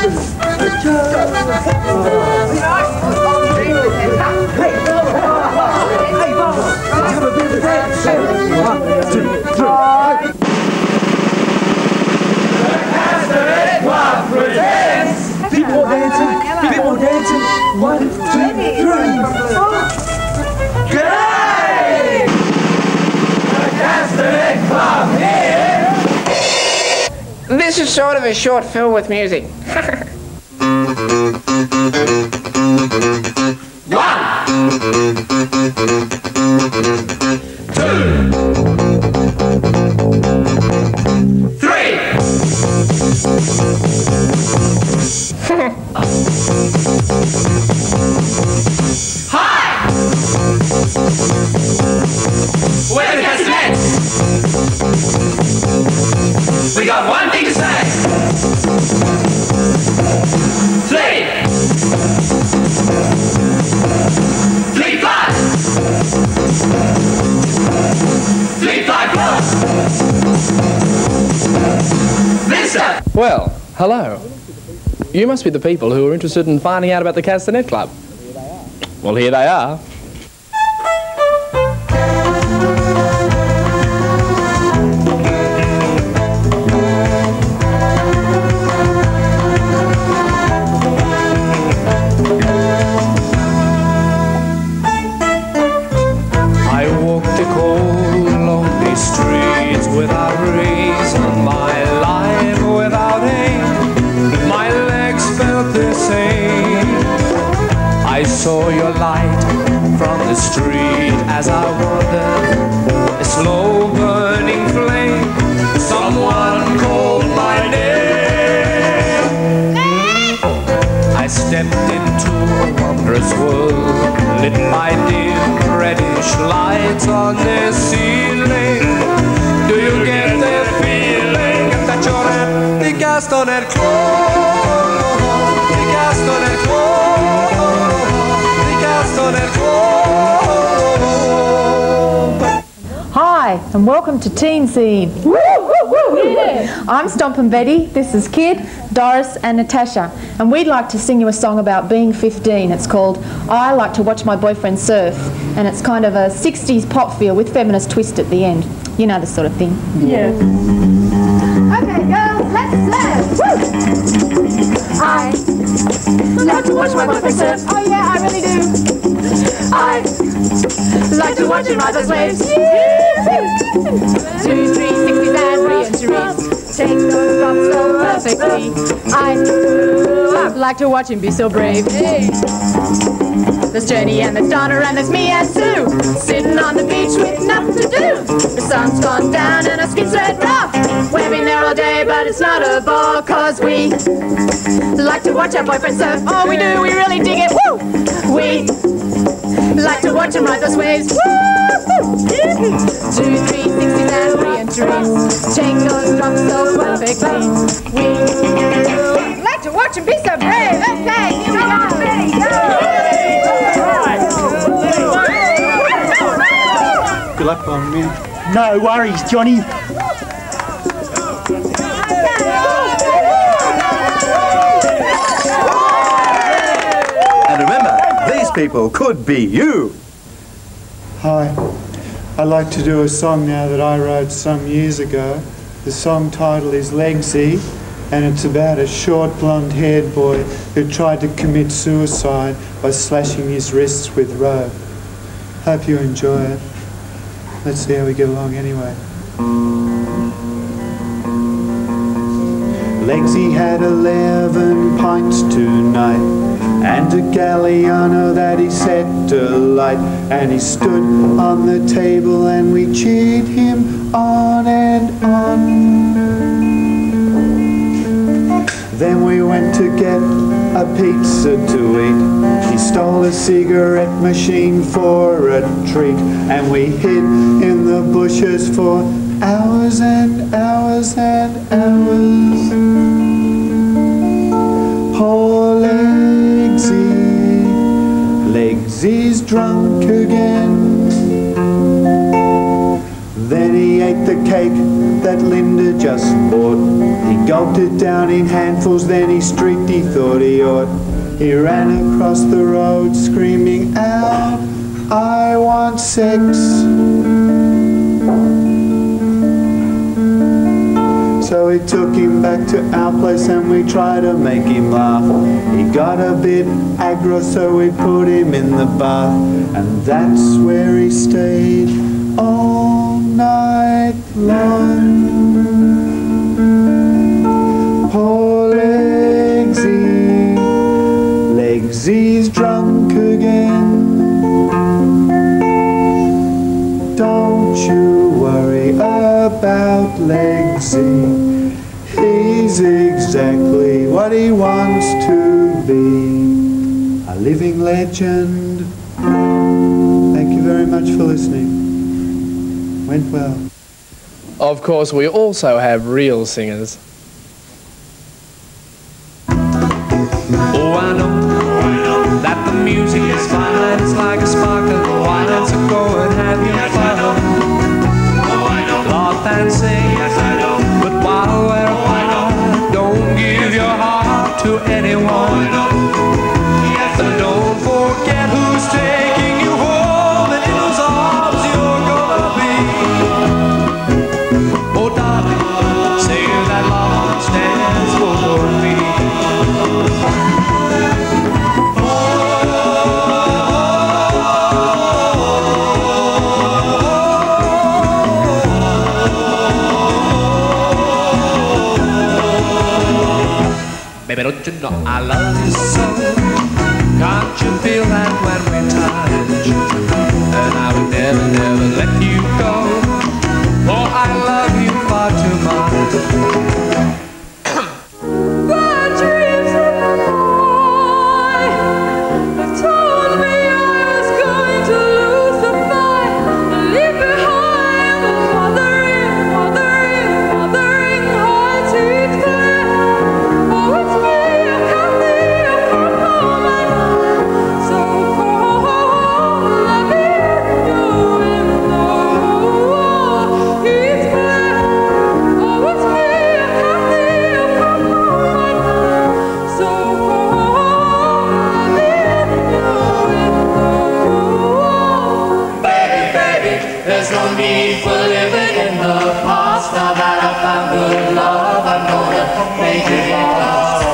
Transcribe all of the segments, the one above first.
Bit This is sort of a short film with music. Three! Well, hello. You must be the people who are interested in finding out about the Castanet Club. Well, here they are. Stepped into a wondrous world, lit by dim reddish lights on the ceiling. Do you get the feeling that you're at the Castanet Club. Hi, and welcome to Teen Scene. I'm Stompin' Betty, this is Kid, Doris, and Natasha, and we'd like to sing you a song about being 15. It's called I Like to Watch My Boyfriend Surf, and it's kind of a 60s pop feel with feminist twist at the end. You know the sort of thing. Yeah. Okay, girls, let's surf. Woo! I like to watch my boyfriend surf. Oh yeah, I really do. I like to watch him ride those waves. Two, three, sixties and re-entries. Take those drops so perfectly. I would like to watch him be so brave. There's Jenny and there's Donna and there's me and Sue. Sitting on the beach with nothing to do. The sun's gone down and our skin's red raw We've been there all day but it's not a ball Cause we like to watch our boyfriend surf. Oh we do, we really dig it, woo! We like to watch him ride those waves Woo! Two, three, sixties and re-entries Take those drops so perfectly We like to watch him be so brave Okay, here we go go! Good luck on me. No worries, Johnny. These people could be you. Hi. I'd like to do a song now that I wrote some years ago. The song title is Legsy, and it's about a short blonde haired boy who tried to commit suicide by slashing his wrists with rope. Hope you enjoy it. Let's see how we get along anyway. Legsy had 11 pints tonight and a Galliano that he set alight. And he stood on the table and we cheered him on and on. Then we went to get a pizza to eat. He stole a cigarette machine for a treat. And we hid in the bushes for hours and hours and hours. Legsy's drunk again. Then he ate the cake that Linda just bought. He gulped it down in handfuls, then he streaked, he thought he ought. He ran across the road screaming out, I want sex. So we took him back to our place and we tried to make him laugh. He got a bit aggro, so we put him in the bath. And that's where he stayed all night long. Poor Legsy, Legsy's drunk again. Don't you worry about Legsy. He's exactly what he wants to be. A living legend. Thank you very much for listening. Went well. Of course, we also have real singers. Oh, I know that the music is fine. It's like love for living in the past. Now that I found good love, I'm gonna make it last.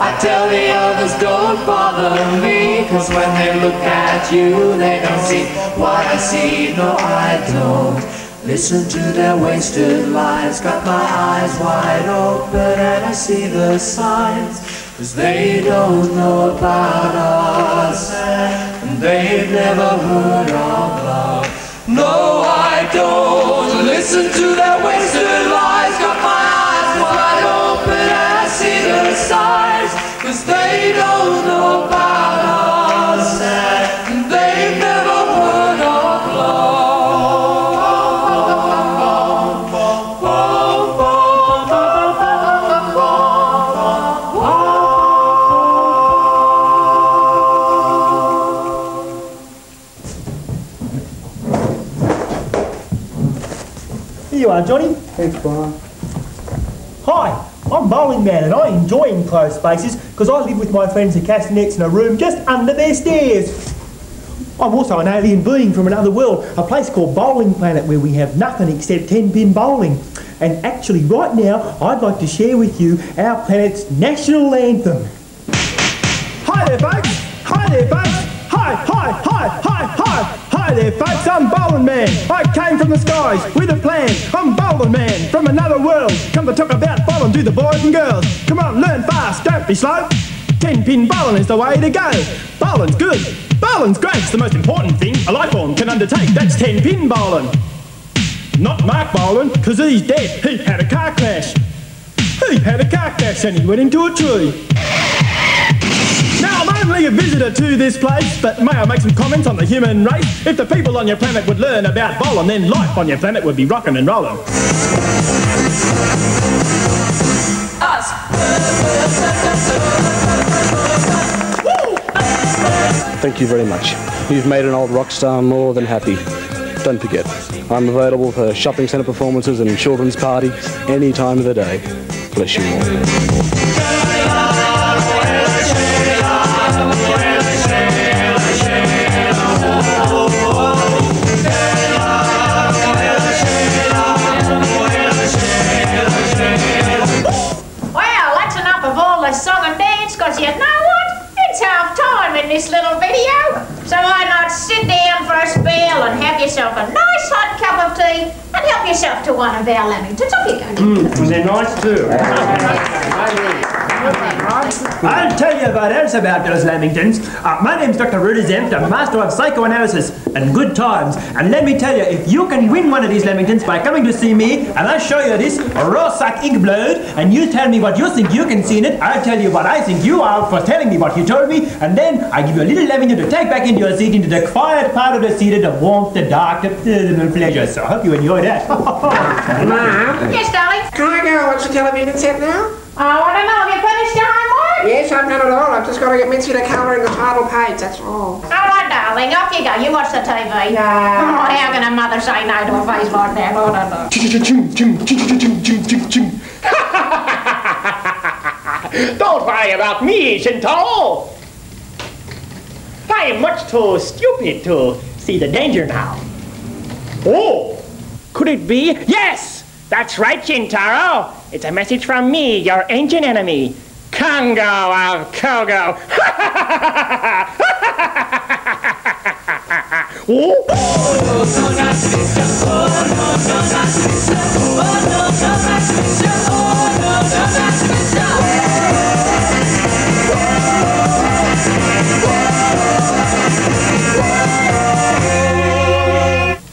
I tell the others don't bother me, cause when they look at you, they don't see what I see. No, I don't. Listen to their wasted lies, got my eyes wide open and I see the signs. Cause they don't know about us, and they've never heard of listen to their you are, Johnny. Thanks, Brian. Hi, I'm Bowling Man and I enjoy enclosed spaces because I live with my friends the Castanets in a room just under their stairs. I'm also an alien being from another world, a place called Bowling Planet where we have nothing except 10 pin bowling. And actually, right now, I'd like to share with you our planet's national anthem. Hi there, folks! Hi there, folks! Hi, hi, hi, hi, hi! There, folks! I'm Bowling Man. I came from the skies with a plan. I'm Bowling Man from another world. Come to talk about bowling to the boys and girls. Come on, learn fast, don't be slow. Ten pin bowling is the way to go. Bowling's good. Bowling's great. It's the most important thing a life form can undertake. That's ten pin bowling. Not Marc Bolan, because he's dead. He had a car crash. He had a car crash and he went into a tree. Only a visitor to this place, but may I make some comments on the human race? If the people on your planet would learn about bowling, then life on your planet would be rocking and rolling. Thank you very much. You've made an old rock star more than happy. don't forget, I'm available for shopping centre performances and children's parties any time of the day. Bless you all. Yourself to one of our lamingtons. Off you go. Mm, they're nice too. I'll tell you about else about those Lamingtons. Uh, my name's Dr. Rudy Zempt, a master of psychoanalysis and good times. And let me tell you, if you can win one of these Lamingtons by coming to see me, and I show you this Rorschach ink blood, and you tell me what you think you can see in it, I'll tell you what I think you are for telling me what you told me, and then I give you a little Lamington to take back into your seat, into the quiet part of the seat, the warmth, the dark, the, the pleasure. So I hope you enjoy that. Mom? Yes, darling? Can I go watch the television set now? Oh, I don't know. Yes, I've done it all. I've just got to get Mitzi to colour in the title page, that's all. All right, darling. Off you go. You watch the TV. No. Oh, how can a mother say no to a face like that? Oh, no, no. Don't worry about me, Shinto. I am much too stupid to see the danger now. Oh, could it be? Yes, that's right, Shintaro. It's a message from me, your ancient enemy, Congo of Kogo.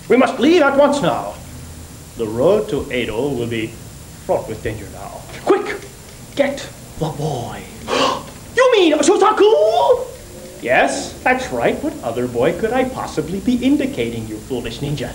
We must leave at once now. The road to Edo will be fraught with danger now. Quick, get the boy. you mean Shosaku? Yes, that's right. What other boy could I possibly be indicating, you foolish ninja?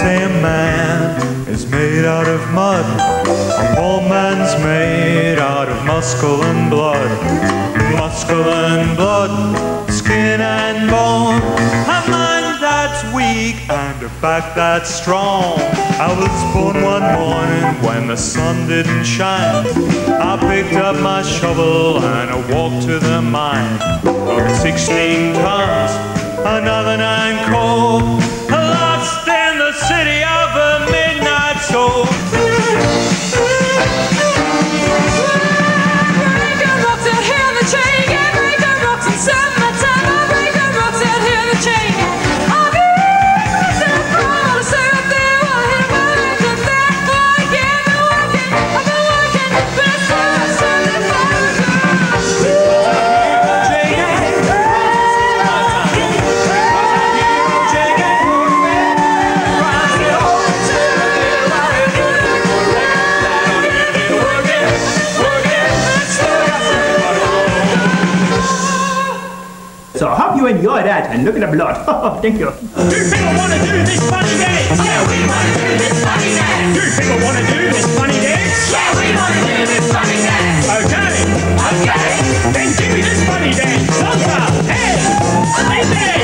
Some say a man is made out of mud. A poor man's made out of muscle and blood. Muscle and blood, skin and bone. A mind that's weak and a back that's strong. I was born one morning when the sun didn't shine. I picked up my shovel and I walked to the mine. 16 tons, another nine coal. you're that, and look at the blood. Oh, thank you. Do people want to do this funny dance? Yeah, we want to do this funny dance. Do people want to do this funny dance? Yeah, we want to do this funny dance. Okay. Okay. Then give me this funny dance. Salsa. Hey. Hey.